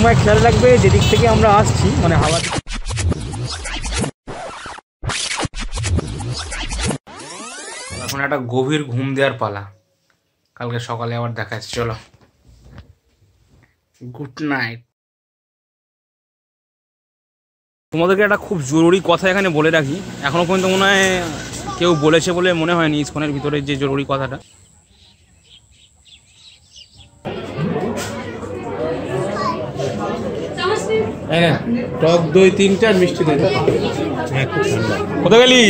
সবসময় খেয়াল রাখবে যেদিক থেকে আমরা আসছি মানে হাওয়া এখন একটা গভীর ঘুম দেওয়ার পালা। কালকে সকালে আবার দেখা যাচ্ছে চলো। গুড নাইট তোমাদেরকে একটা খুব জরুরি কথা এখানে বলে রাখি। এখনও পর্যন্ত মনে হয় কেউ বলেছে বলে মনে হয়নি ইস্কনের ভিতরে যে জরুরি কথাটা। টক দই তিনটা আর মিষ্টি দই কোথায় গেলি?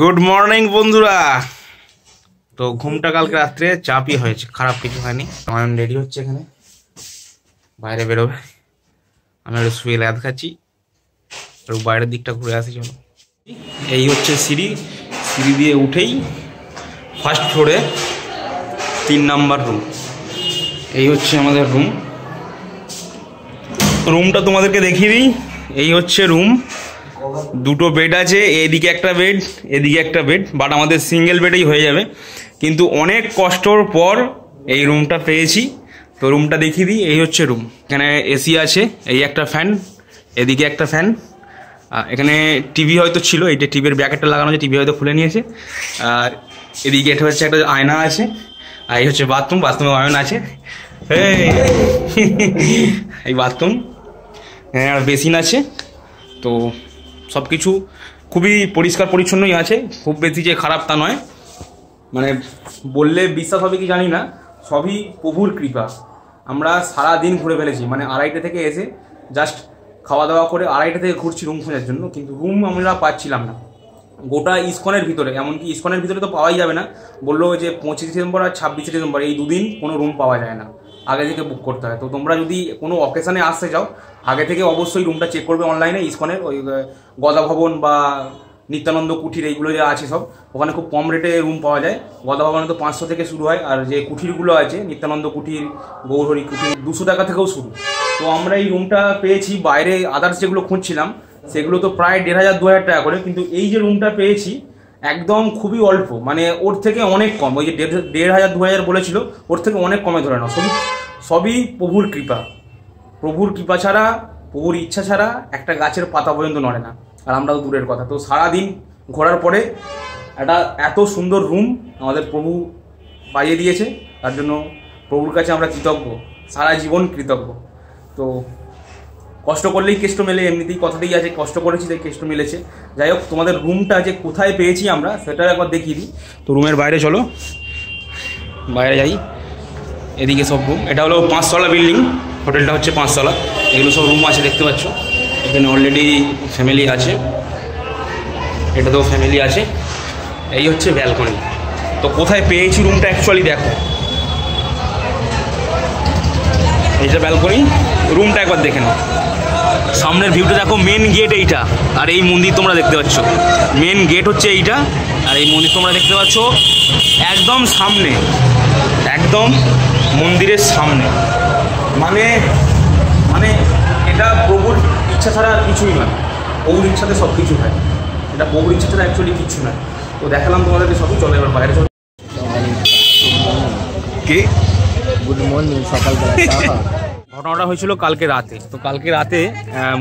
গুড মর্নিং বন্ধুরা। তো ঘুমটা কালকে রাত্রে চাপই হয়েছে, খারাপ কিছু হয়নি। আমার রেডি হচ্ছে এখানে, বাইরে বেরোবে। আমি একটু শুয়ে ল্যাদ খাচ্ছি, একটু বাইরের দিকটা ঘুরে আসি চলো। এই হচ্ছে সিঁড়ি। সিঁড়ি দিয়ে উঠেই ফার্স্ট ফ্লোরে তিন নাম্বার রুম এই হচ্ছে আমাদের রুম রুমটা তোমাদেরকে দেখিয়ে দিই। এই হচ্ছে রুম দুটো বেড আছে, এদিকে একটা বেড এদিকে একটা বেড বাট আমাদের সিঙ্গেল বেডেই হয়ে যাবে। কিন্তু অনেক কষ্টর পর এই রুমটা পেয়েছি। তো রুমটা দেখিয়ে দিই। এই হচ্ছে রুম এখানে এসি আছে, এই একটা ফ্যান এদিকে একটা ফ্যান এখানে টিভি হয়তো ছিল এইটা টিভির ব্যাকেটটা লাগানো আছে টিভি হয়তো খুলে নিয়েছে। আর এদিকে এটা হচ্ছে একটা আয়না আছে আর এই হচ্ছে বাথরুম বাথরুমে আয়না আছে। এই, বাথরুম হ্যাঁ আর বেসিন আছে। তো সব কিছু খুবই পরিষ্কার পরিচ্ছন্নই আছে খুব বেশি যে খারাপ তা নয়। মানে বললে বিশ্বাস হবে কি জানি না সবই প্রভুর কৃপা। আমরা সারা দিন ঘুরে ফেলেছি মানে আড়াইটে থেকে এসে জাস্ট খাওয়া দাওয়া করে আড়াইটা থেকে ঘুরছি রুম খোঁজার জন্য, কিন্তু রুম আমরা পাচ্ছিলাম না। গোটা ইস্কনের ভিতরে, এমনকি ইস্কনের ভিতরে তো পাওয়াই যাবে না। বলল যে পঁচিশে ডিসেম্বর আর ছাব্বিশে ডিসেম্বর, এই দুদিন কোনো রুম পাওয়া যায় না। আগে থেকে বুক করতে হয়। তো তোমরা যদি কোনো অকেশানে আসতে যাও আগে থেকে অবশ্যই রুমটা চেক করবে অনলাইনে ইস্কনের ওই গদা ভবন বা নিত্যানন্দ কুঠির এইগুলো যে আছে সব, ওখানে খুব কম রেটে রুম পাওয়া যায়। গদা ভবনে তো পাঁচশো থেকে শুরু হয়, আর যে কুঠিরগুলো আছে, নিত্যানন্দ কুঠির, গৌরহরি কুঠির, দুশো টাকা থেকেও শুরু। তো আমরা এই রুমটা পেয়েছি, বাইরে আদার্স যেগুলো খুঁজছিলাম, সেগুলো তো প্রায় দেড় হাজার, দু হাজার টাকা করে, কিন্তু এই যে রুমটা পেয়েছি, একদম খুবই অল্প মানে ওর থেকে অনেক কম, ওই যে দেড় দেড় হাজার, দু হাজার বলেছিল, ওর থেকে অনেক কমে ধরে নাও, সবই সবই প্রভুর কৃপা। প্রভুর কৃপা ছাড়া, প্রভুর ইচ্ছা ছাড়া একটা গাছের পাতা পর্যন্ত নড়ে না। আর আমরাও দূরের কথা। তো সারাদিন ঘোরার পরে একটা এত সুন্দর রুম আমাদের প্রভু পাইয়ে দিয়েছে। তার জন্য প্রভুর কাছে আমরা কৃতজ্ঞ। সারা জীবন কৃতজ্ঞ। তো কষ্ট করলেই কেষ্ট মেলে, এমনিতেই কথাতেই আছে, কষ্ট করেছি তাই কেষ্ট মিলেছে। যাই হোক, তোমাদের রুমটা যে কোথায় পেয়েছি আমরা, সেটা একবার দেখিয়ে দিই। তো রুমের বাইরে চলো। বাইরে যাই। এদিকে সব রুম এটা হলো পাঁচতলা বিল্ডিং হোটেলটা হচ্ছে পাঁচতলা। এগুলো সব রুম আছে, দেখতে পাচ্ছ। এখানে অলরেডি ফ্যামিলি আছে। এটাতেও ফ্যামিলি আছে। এই হচ্ছে ব্যালকনি তো কোথায় পেয়েছি রুমটা অ্যাকচুয়ালি দেখো। এইটা ব্যালকনি রুমটা একবার দেখে নাও। সামনের ভিউটা দেখো মেন গেট এইটা। আর এই মন্দির তোমরা দেখতে পাচ্ছ। মেন গেট হচ্ছে এইটা। আর এই মন্দির তোমরা দেখতে পাচ্ছ, একদম সামনে। একদম মন্দিরের সামনে। মানে মানে এটা প্রভুর ইচ্ছা ছাড়া আর কিছুই নয়। প্রভুর ইচ্ছাতে সব কিছু হয়। এটা প্রভুর ইচ্ছা ছাড়া অ্যাকচুয়ালি কিছু নয়। তো দেখালাম তোমাদেরকে সবই চলে এবার বাইরে চলে। কে? গুড মর্নিং সকালবেলা ঘটনাটা হয়েছিল কালকে রাতে। তো কালকে রাতে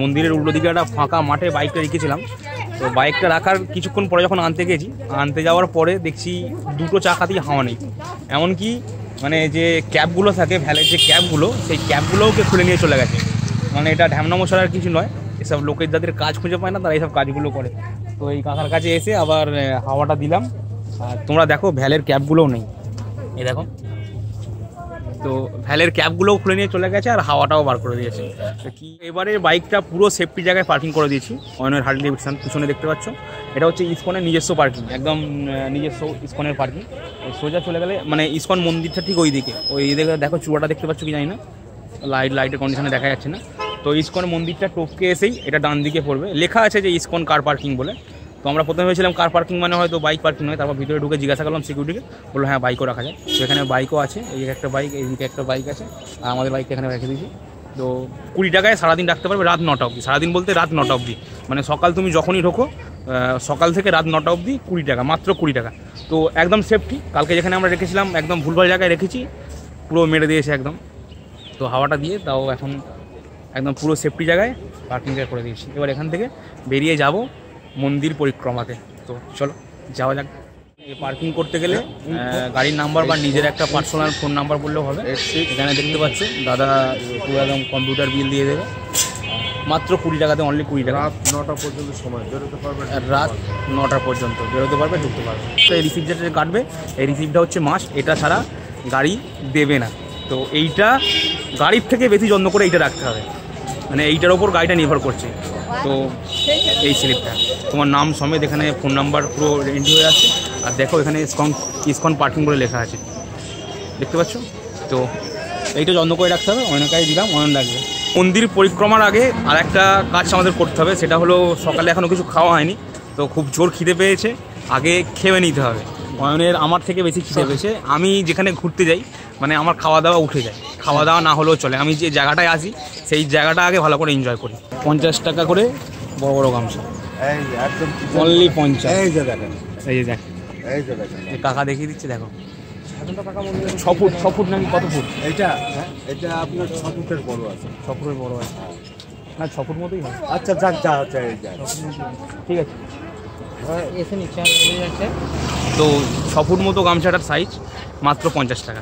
মন্দিরের উল্টো দিকে একটা ফাঁকা মাঠে বাইকটা রেখেছিলাম। তো বাইকটা রাখার কিছুক্ষণ পরে যখন আনতে গেছি আনতে যাওয়ার পরে দেখছি দুটো চাকাতেই হাওয়া নেই। এমনকি মানে যে ক্যাবগুলো থাকে ভ্যালের যে ক্যাবগুলো সেই ক্যাবগুলোকে খুলে নিয়ে চলে গেছে। মানে এটা ঢ্যামনামো ছাড়া আর কিছু নয়, এসব লোকের যাদের কাজ খুঁজে পায় না, তারা এইসব কাজগুলো করে। তো এই কাকার কাছে এসে আবার হাওয়াটা দিলাম। আর তোমরা দেখো, ভ্যালের ক্যাবগুলোও নেই। এই দেখো। তো ভ্যালের ক্যাবগুলোও খুলে নিয়ে চলে গেছে আর হাওয়াটাও বার করে দিয়েছে। কি, এবারে বাইকটা পুরো সেফটি জায়গায় পার্কিং করে দিয়েছি। অয়নের হার্ডি ডেভিডসন পিছনে দেখতে পাচ্ছ। এটা হচ্ছে ইসকনের নিজস্ব পার্কিং একদম নিজস্ব ইসকনের পার্কিং সোজা চলে গেলে মানে ইসকন মন্দিরটা ঠিক ওই দিকে ওই দিকে দেখো চূড়াটা দেখতে পাচ্ছ কি জানি না। লাইট লাইটের কন্ডিশনে দেখা যাচ্ছে না। তো ইসকন মন্দিরটা টপকে এসেই এটা ডান দিকে পড়বে। লেখা আছে যে ইসকন কার পার্কিং বলে। তো আমরা প্রথমে ভেবেছিলাম কার পার্কিং মানে হয়তো বাইক পার্কিং নয়, তারপর ভিতরে ঢুকে জিজ্ঞাসা করলাম সিকিউরিটিকে বলল হ্যাঁ বাইকও রাখা যায়। তো এখানে বাইকও আছে এই একটা বাইক এইদিকে একটা বাইক আছে। আর আমাদের বাইকটা এখানে রেখে দিয়েছি। তো কুড়ি টাকায় সারাদিন রাখতে পারবে রাত নটা অবধি। সারাদিন বলতে রাত নটা অবধি। মানে সকাল তুমি যখনই ঢোকো সকাল থেকে রাত নটা অবধি কুড়ি টাকা, মাত্র কুড়ি টাকা। তো একদম সেফটি কালকে যেখানে আমরা রেখেছিলাম, একদম ভুলভাল জায়গায় রেখেছি, পুরো মেরে দিয়েছে একদম। তো হাওয়াটা দিয়ে তাও এখন একদম পুরো সেফটি জায়গায় পার্কিং জায়গা করে দিয়েছি। এবার এখান থেকে বেরিয়ে যাব মন্দির পরিক্রমাতে। তো চলো যাওয়া যাক। পার্কিং করতে গেলে গাড়ির নাম্বার বা নিজের একটা পার্সোনাল ফোন নাম্বার বললেও হবে। এখানে দেখতে পাচ্ছ দাদা পুরো একদম কম্পিউটার বিল দিয়ে দেবে। মাত্র কুড়ি টাকাতে অনলি কুড়ি টাকা। রাত নটা পর্যন্ত সময় বেরোতে পারবে রাত নটা পর্যন্ত বেরোতে পারবে ঢুকতে পারবে। তো এই রিসিপ্ট যেটা কাটবে এই রিসিপ্টটা হচ্ছে মাস এটা ছাড়া গাড়ি দেবে না। তো এইটা গাড়ির থেকে বেশি যত্ন করে এইটা রাখতে হবে। মানে এইটার ওপর গাড়িটা নির্ভর করছে। তো এই স্লিপটা। তোমার নাম সমেত এখানে ফোন নাম্বার পুরো রেডি হয়ে আছে আর দেখো এখানে ইসকন ইসকন পার্কিং বলে লেখা আছে। দেখতে পাচ্ছ? তো এইটা যত্ন করে রাখতে হবে। অনেকাই দিলাম, অনেক লাগবে। মন্দির পরিক্রমার আগে আর একটা কাজ আমাদের করতে হবে। সেটা হলো সকালে এখনও কিছু খাওয়া হয়নি। তো খুব জোর খিদে পেয়েছে। আগে খেয়ে নিতে হবে। অয়নের আমার থেকে বেশি খিদে পেয়েছে। আমি যেখানে ঘুরতে যাই মানে আমার খাওয়া দাওয়া উঠে যায়। খাওয়া দাওয়া না হলেও চলে। আমি যে জায়গাটায় আসি সেই জায়গাটা আগে ভালো করে এনজয় করি। পঞ্চাশ টাকা করে বড় বড় গামছা। একদম অনলি পঞ্চাশ। এই যে দেখেন। এই যে দেখ এই যে দেখেন। এই কাকা দেখিয়ে দিচ্ছে দেখো। ছ ফুট ছ ফুট নাকি কত ফুট? এইটা এটা আপনার ছ ফুটের বড় আছে। ছ ফুটের বড় আছে। না ছ ফুট মতোই হয়। আচ্ছা যাক যা আচ্ছা ঠিক আছে। এসে নিচে যাচ্ছে। তো ছ ফুট মতো গামছাটার সাইজ মাত্র পঞ্চাশ টাকা।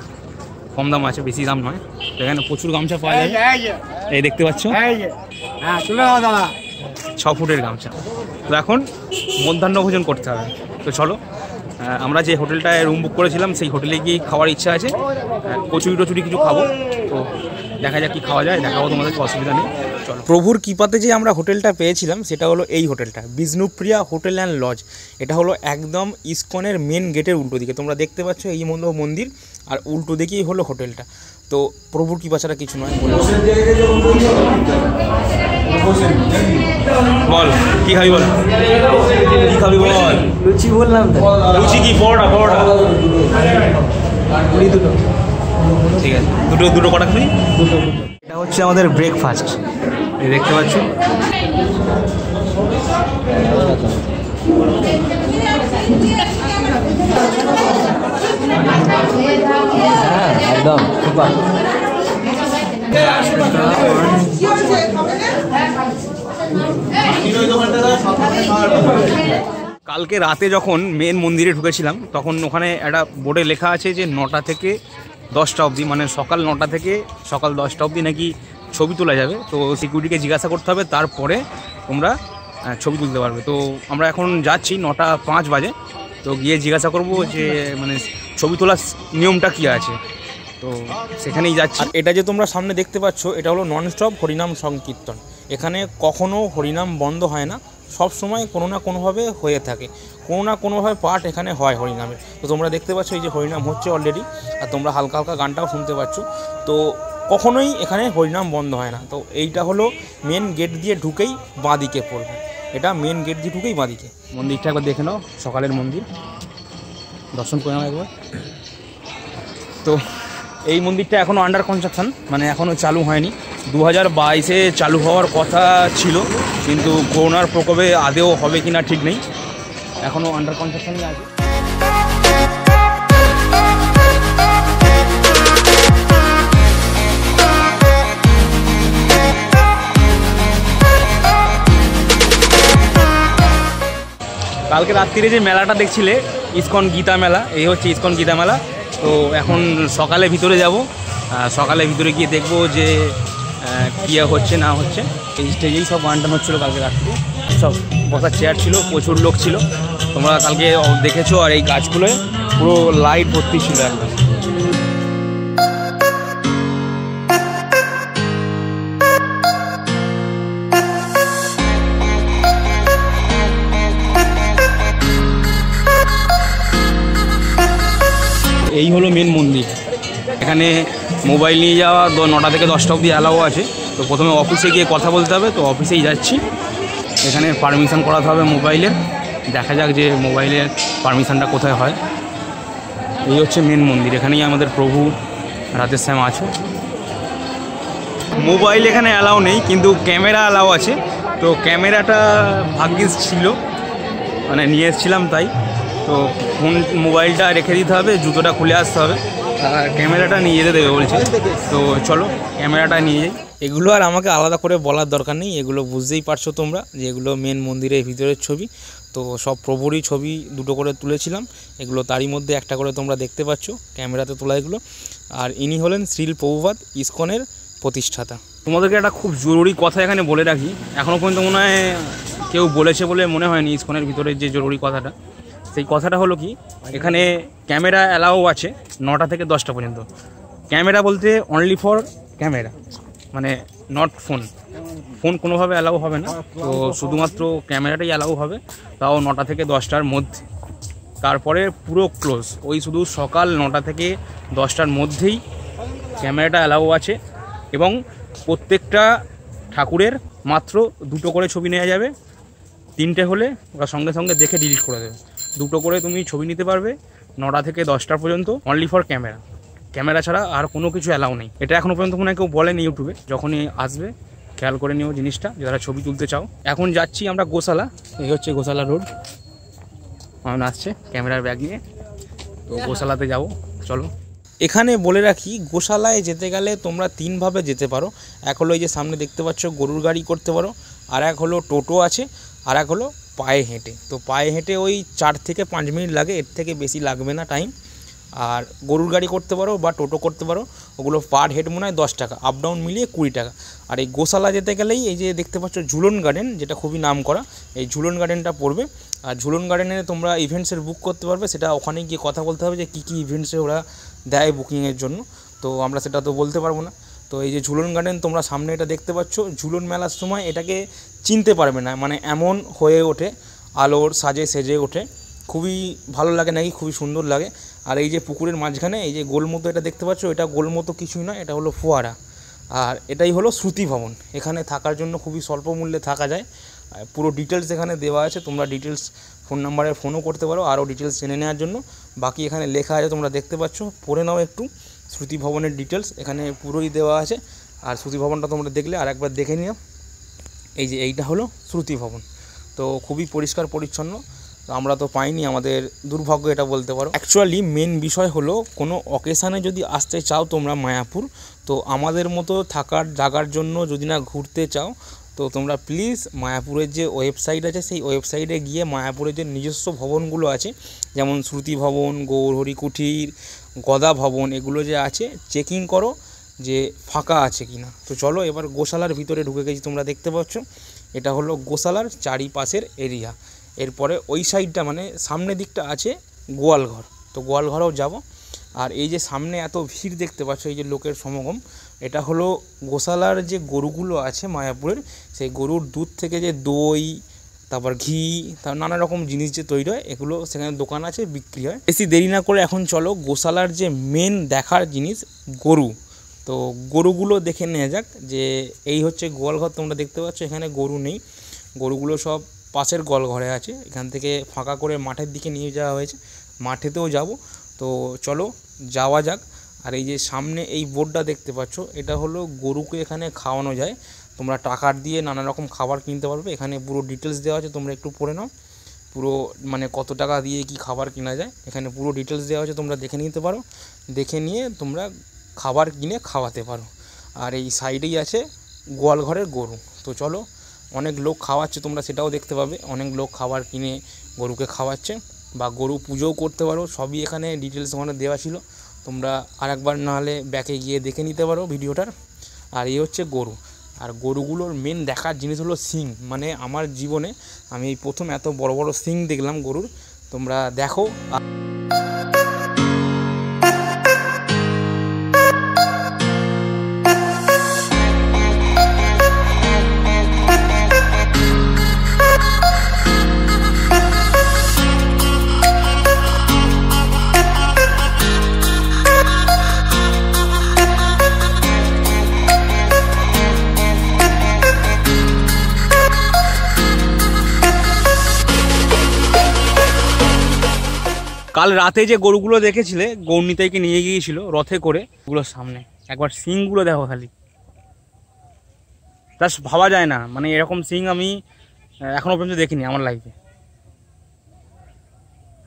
কম দাম আছে বেশি দাম নয়। তো এখানে প্রচুর গামছা পাওয়া যায়। এই দেখতে পাচ্ছ? হ্যাঁ দাদা। ছ ফুটের গামছা। তো এখন মধ্যাহ্ন ভোজন করতে হবে। তো চলো আমরা যে হোটেলটায় রুম বুক করেছিলাম সেই হোটেলে গিয়ে খাওয়ার ইচ্ছা আছে। কচুরি টচুরি কিছু খাব। তো দেখা যাক কি খাওয়া যায় দেখাবো তোমাদেরকে অসুবিধা নেই। প্রভুর কৃপাতে যে আমরা হোটেলটা পেয়েছিলাম সেটা হলো এই হোটেলটা বিষ্ণুপ্রিয়া হোটেল অ্যান্ড লজ। এটা হলো একদম ইসকনের মেন গেটের উল্টো দিকে। তোমরা দেখতে পাচ্ছ এই হলো মন্দির আর উল্টো দিকেই হলো হোটেলটা। তো প্রভুর কৃপা ছাড়া কিছু নয়। বল কি খাবি বল? কি খাবি বল? লুচি বললাম লুচি কি? পরোটা পরোটা। দুটো। ঠিক আছে। দুটো দুটো কটা খাবি? এটা হচ্ছে আমাদের ব্রেকফাস্ট এই দেখতে পাচ্ছ। হ্যাঁ একদম সুপার কালকে রাতে যখন মেন মন্দিরে ঢুকেছিলাম তখন ওখানে একটা বোর্ডে লেখা আছে যে নটা থেকে দশটা অবধি মানে সকাল নটা থেকে সকাল দশটা অবধি নাকি ছবি তোলা যাবে। তো সিকিউরিটিকে জিজ্ঞাসা করতে হবে, তারপরে তোমরা ছবি তুলতে পারবে। তো আমরা এখন যাচ্ছি, নটা পাঁচ বাজে। তো গিয়ে জিজ্ঞাসা করব যে মানে ছবি তোলার নিয়মটা কী আছে? তো সেখানেই যাচ্ছি। এটা যে তোমরা সামনে দেখতে পাচ্ছ, এটা হলো নন স্টপ হরিনাম সংকীর্তন। এখানে কখনো হরিনাম বন্ধ হয় না, সব সময় কোনো না কোনোভাবে হয়ে থাকে। কোনো না কোনোভাবে পার্ট এখানে হয় হরিনামের। তো তোমরা দেখতে পাচ্ছ, এই যে হরিনাম হচ্ছে অলরেডি আর তোমরা হালকা হালকা গানটাও শুনতে পাচ্ছ। তো কখনোই এখানে হরিনাম বন্ধ হয় না। তো এইটা হলো মেন গেট দিয়ে ঢুকেই বাঁদিকে পড়বে। এটা মেন গেট দিয়ে ঢুকেই বাঁদিকে। মন্দিরটা একবার দেখে নাও, সকালের মন্দির। দর্শন করে নাও একবার। তো এই মন্দিরটা এখনও আন্ডার কনস্ট্রাকশন মানে এখনও চালু হয়নি। দু হাজার বাইশে চালু হওয়ার কথা ছিল, কিন্তু করোনার প্রকোপে আদেও হবে কি না ঠিক নেই। এখনও আন্ডার কনস্ট্রাকশনই আছে। কালকে রাত্রিরে যে মেলাটা দেখছিলে, ইস্কন গীতা মেলা, এই হচ্ছে ইস্কন গীতা মেলা। তো এখন সকালে ভিতরে যাব সকালে ভিতরে গিয়ে দেখব যে কী হচ্ছে, না হচ্ছে। এই স্টেজেই সব গানটান হচ্ছিল কালকে রাত্রে। সব বসার চেয়ার ছিল, প্রচুর লোক ছিল। তোমরা কালকে দেখেছ আর এই গাছগুলোয় পুরো লাইট ভর্তি ছিল একদম। এই হলো মেন মন্দির। এখানে মোবাইল নিয়ে যাওয়া দ- নটা থেকে দশটা অবধি অ্যালাও আছে। তো প্রথমে অফিসে গিয়ে কথা বলতে হবে, তো অফিসেই যাচ্ছি। এখানে পারমিশন করাতে হবে মোবাইলের দেখা যাক যে মোবাইলের পারমিশনটা কোথায় হয়। এই হচ্ছে মেন মন্দির। এখানেই আমাদের প্রভু রাধের শ্যাম আছে। মোবাইল এখানে অ্যালাউ নেই, কিন্তু ক্যামেরা অ্যালাউ আছে। তো ক্যামেরাটা ভাগ্যিস ছিল। মানে নিয়ে এসেছিলাম তাই। তো ফোন মোবাইলটা রেখে দিতে হবে জুতোটা খুলে আসতে হবে। আর ক্যামেরাটা নিয়ে যেতে দেবে বলছে। তো চলো ক্যামেরাটা নিয়ে যাই। এগুলো আর আমাকে আলাদা করে বলার দরকার নেই। এগুলো বুঝতেই পারছ তোমরা যে এগুলো মেন মন্দিরের ভিতরের ছবি। তো সব প্রভুরই ছবি দুটো করে তুলেছিলাম। এগুলো তারই মধ্যে একটা করে তোমরা দেখতে পাচ্ছ ক্যামেরাতে তোলা এগুলো। আর ইনি হলেন শ্রীল প্রভুপাত ইসকনের প্রতিষ্ঠাতা। তোমাদেরকে একটা খুব জরুরি কথা এখানে বলে রাখি। এখনও পর্যন্ত মনে হয় কেউ বলেছে বলে মনে হয়নি ইসকনের ভিতরে যে জরুরি কথাটা। সেই কথাটা হলো কি, এখানে ক্যামেরা অ্যালাও আছে নটা থেকে দশটা পর্যন্ত। ক্যামেরা বলতে অনলি ফর ক্যামেরা মানে নট ফোন ফোন কোনোভাবে অ্যালাউ হবে না, তো শুধুমাত্র ক্যামেরাটাই অ্যালাউ হবে, তাও নটা থেকে দশটার মধ্যে। তারপরে পুরো ক্লোজ ওই শুধু সকাল নটা থেকে দশটার মধ্যেই ক্যামেরাটা অ্যালাউ আছে এবং প্রত্যেকটা ঠাকুরের মাত্র দুটো করে ছবি নেওয়া যাবে, তিনটে হলে ওরা সঙ্গে সঙ্গে দেখে ডিলিট করে দেবে। দুটো করে তুমি ছবি নিতে পারবে নটা থেকে দশটা পর্যন্ত অনলি ফর ক্যামেরা ক্যামেরা ছাড়া আর কোনো কিছু অ্যালাউ নেই। এটা এখনও পর্যন্ত কোনো কেউ বলেনি ইউটিউবে, যখনই আসবে, খেয়াল করে নিও জিনিসটা যারা ছবি তুলতে চাও। এখন যাচ্ছি আমরা গোশালা। এই হচ্ছে গোশালা রোড। আমার আসছে ক্যামেরার ব্যাগ নিয়ে। তো গোশালাতে যাব, চলো। এখানে বলে রাখি, গোশালায় যেতে গেলে তোমরা তিনভাবে যেতে পারো। এক হলো এই যে সামনে দেখতে পাচ্ছ গরুর গাড়ি করতে পারো, আর এক হলো টোটো আছে, আর এক হলো পায়ে হেঁটে। তো পায়ে হেঁটে ওই চার থেকে পাঁচ মিনিট লাগে, এর থেকে বেশি লাগবে না টাইম আর গরুর গাড়ি করতে পারো বা টোটো করতে পারো, ওগুলো পার হেড মনে হয় দশ টাকা আপ ডাউন মিলিয়ে কুড়ি টাকা। আর এই গোশালা যেতে গেলেই এই যে দেখতে পাচ্ছ ঝুলন গার্ডেন যেটা খুবই নাম করা, এই ঝুলন গার্ডেনটা পড়বে। আর ঝুলন গার্ডেনে তোমরা ইভেন্টসের বুক করতে পারবে, সেটা ওখানে গিয়ে কথা বলতে হবে যে কী কী ইভেন্টসে ওরা দেয় বুকিংয়ের জন্য। তো আমরা সেটা তো বলতে পারব না। তো এই যে ঝুলন গার্ডেন তোমরা সামনে এটা দেখতে পাচ্ছ। ঝুলন মেলার সময় এটাকে চিনতে পারবে না মানে এমন হয়ে ওঠে, আলোর সাজে সেজে ওঠে। খুবই ভালো লাগে নাকি? খুবই সুন্দর লাগে। আর এই যে পুকুরের মাঝখানে, এই যে গোল মতো এটা দেখতে পাচ্ছ, এটা গোল মতো কিছুই নয়, এটা হলো ফোয়ারা। আর এটাই হলো শ্রুতি ভবন। এখানে থাকার জন্য খুবই স্বল্প মূল্যে থাকা যায়। পুরো ডিটেলস এখানে দেওয়া আছে, তোমরা ডিটেলস ফোন নাম্বারে ফোনও করতে পারো, আরও ডিটেলস জেনে নেওয়ার জন্য। বাকি এখানে লেখা আছে, তোমরা দেখতে পাচ্ছ। পড়ে নাও একটু। শ্রুতি ভবনের ডিটেলস এখানে পুরোই দেওয়া আছে। আর শ্রুতি ভবনটা তোমরা দেখলে, আর একবার দেখে নিও। এই যে এইটা হলো শ্রুতি ভবন। তো খুবই পরিষ্কার পরিচ্ছন্ন। আমরা তো পাইনি, আমাদের দুর্ভাগ্য এটা বলতে পারো। অ্যাকচুয়ালি মেন বিষয় হলো, কোনো অকেশানে যদি আসতে চাও তোমরা মায়াপুর, তো আমাদের মতো থাকার জায়গার জন্য যদি না ঘুরতে চাও, তো তোমরা প্লিজ মায়াপুরের যে ওয়েবসাইট আছে, সেই ওয়েবসাইটে গিয়ে মায়াপুরের যে নিজস্ব ভবনগুলো আছে, যেমন শ্রুতি ভবন, গৌরহরি কুঠির গদা ভবন, এগুলো যে আছে চেকিং করো যে ফাঁকা আছে কিনা। তো চলো এবার গোশালার ভিতরে ঢুকে গেছি, তোমরা দেখতে পাচ্ছ। এটা হলো গোশালার চারিপাশের এরিয়া এরপরে ওই সাইডটা মানে সামনের দিকটা আছে গোয়ালঘর। তো গোয়ালঘরেও যাব। আর এই যে সামনে এত ভিড় দেখতে পাচ্ছ, এই যে লোকের সমাগম, এটা হলো গোশালার যে গরুগুলো আছে মায়াপুরের, সেই গরুর দুধ থেকে যে দই তারপর ঘি তার নানা রকম জিনিস যে তৈরি হয়, এগুলো সেখানে দোকান আছে, বিক্রি হয়। বেশি দেরি না করে এখন চলো গোশালার যে মেন দেখার জিনিস, গরু। তো গরুগুলো দেখে নেওয়া যাক যে এই হচ্ছে গোয়ালঘর তোমরা দেখতে পাচ্ছ এখানে গরু নেই। গরুগুলো সব পাশের গোয়ালঘরে আছে। এখান থেকে ফাঁকা করে মাঠের দিকে নিয়ে যাওয়া হয়েছে। মাঠেতেও যাব। তো চলো যাওয়া যাক। আর এই যে সামনে এই বোর্ডটা দেখতে পাচ্ছ, এটা হলো গরুকে এখানে খাওয়ানো যায়। তোমরা টাকা দিয়ে নানা রকম খাবার কিনতে পারবে। এখানে পুরো ডিটেলস দেওয়া আছে, তোমরা একটু পড়ে নাও। পুরো মানে কত টাকা দিয়ে কি খাবার কেনা যায়। এখানে পুরো ডিটেলস দেওয়া আছে, তোমরা দেখে নিতে পারো। দেখে নিয়ে তোমরা খাবার কিনে খাওয়াতে পারো। আর এই সাইডেই আছে গোয়ালঘরের গরু। তো চলো, অনেক লোক খাওয়াচ্ছে, তোমরা সেটাও দেখতে পাবে। অনেক লোক খাবার কিনে গরুকে খাওয়াচ্ছে বা গরু পুজোও করতে পারো, সবই এখানে ডিটেলস ওখানে দেওয়া ছিল। তোমরা আর একবার নাহলে ব্যাকে গিয়ে দেখে নিতে পারো ভিডিওটার। আর এই হচ্ছে গরু। আর গরুগুলোর মেন দেখার জিনিস হলো সিং। মানে আমার জীবনে আমি প্রথম এত বড় বড় সিং দেখলাম গরুর। তোমরা দেখো। কাল রাতে যে গরুগুলো দেখেছিলে গৌরনীতাইকে নিয়ে গিয়েছিল রথে করে ওগুলোর সামনে। একবার সিংগুলো দেখো খালি। জাস্ট ভাবা যায় না। মানে এরকম সিং আমি আহ, এখনও পর্যন্ত দেখিনি আমার লাইফে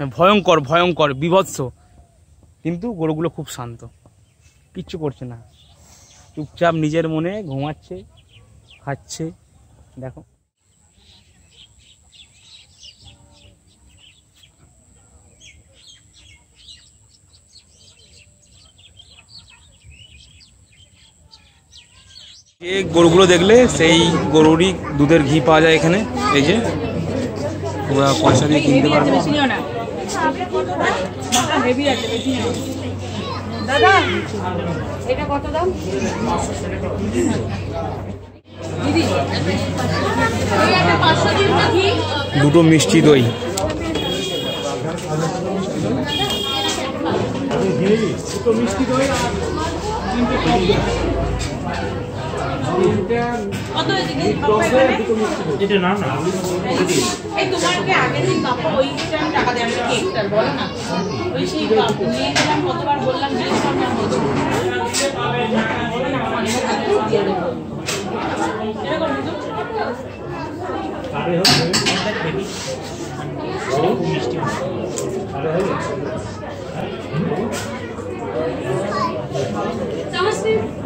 ভয়ঙ্কর ভয়ঙ্কর বিভৎস। কিন্তু গরুগুলো খুব শান্ত। কিচ্ছু করছে না। চুপচাপ নিজের মনে ঘুমাচ্ছে খাচ্ছে। দেখো। যে গরুগুলো দেখলে, সেই গরুরই দুধের ঘি পাওয়া যায় এখানে। এই যে তোমরা পয়সা দিয়ে কিনতে পারবে। দুটো মিষ্টি দই। নিও দাদা এটা দাম এই একটা কি মিষ্টি আগের দিন টাকা দেয় আমি কেকটার বলো না? ওই সেই কতবার বললাম যে সব না বলছি এই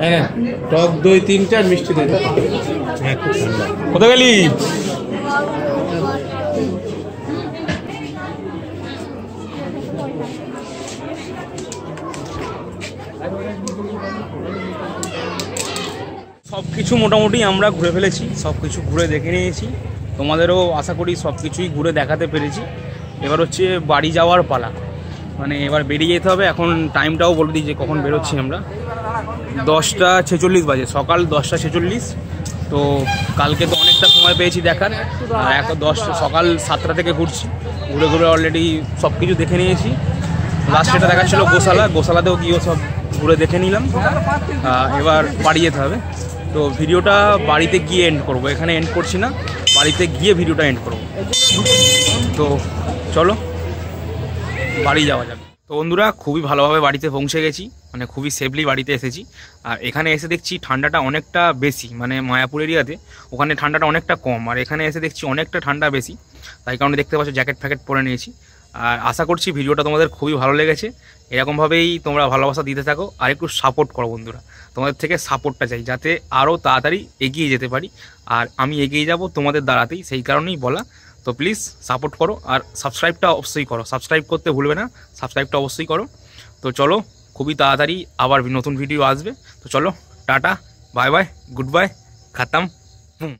নেন, টক দই তিনটা আর মিষ্টি দই কোথায় গেলি? সব কিছু মোটামুটি আমরা ঘুরে ফেলেছি সব কিছু ঘুরে দেখে নিয়েছি। তোমাদেরও আশা করি সব কিছুই ঘুরে দেখাতে পেরেছি। এবার হচ্ছে বাড়ি যাওয়ার পালা। মানে এবার বেরিয়ে যেতে হবে। এখন টাইমটাও বলে দিই যে কখন বেরোচ্ছি আমরা। দশটা ছেচল্লিশ বাজে, সকাল দশটা ছেচল্লিশ। তো কালকে তো অনেকটা সময় পেয়েছি দেখার। আর এখন দশ সকাল সাতটা থেকে ঘুরছি। ঘুরে ঘুরে অলরেডি সব কিছু দেখে নিয়েছি। লাস্ট যেটা দেখাচ্ছিল গোশালা, গোশালাতেও গিয়েও সব ঘুরে দেখে নিলাম। এবার বাড়ি যেতে হবে। তো ভিডিওটা বাড়িতে গিয়ে এন্ড করব। এখানে এন্ড করছি না। বাড়িতে গিয়ে ভিডিওটা এন্ড করব। তো চলো। বাড়ি যাওয়া যাবে। তো বন্ধুরা, খুবই ভালোভাবে বাড়িতে পৌঁছে গেছি মানে খুবই সেফলি বাড়িতে এসেছি। আর এখানে এসে দেখছি ঠান্ডাটা অনেকটা বেশি মানে মায়াপুর এরিয়াতে ওখানে ঠান্ডাটা অনেকটা কম। আর এখানে এসে দেখছি অনেকটা ঠান্ডা বেশি, তাই কারণে দেখতে পাচ্ছ জ্যাকেট ফ্যাকেট পরে নিয়েছি। আর আশা করছি ভিডিওটা তোমাদের খুবই ভালো লেগেছে। এরকমভাবেই তোমরা ভালোবাসা দিতে থাকো আর একটু সাপোর্ট করো বন্ধুরা। তোমাদের থেকে সাপোর্টটা চাই, যাতে আরও তাড়াতাড়ি এগিয়ে যেতে পারি। আর আমি এগিয়ে যাব তোমাদের দ্বারাতেই, সেই কারণেই বলা তো প্লিজ সাপোর্ট করো আর সাবস্ক্রাইবটা অবশ্যই করো। সাবস্ক্রাইব করতে ভুলবে না সাবস্ক্রাইবটা অবশ্যই করো। তো চলো, খুবই তাড়াতাড়ি আবার নতুন ভিডিও আসবে। তো চলো, tata bye bye good bye খাতাম হুম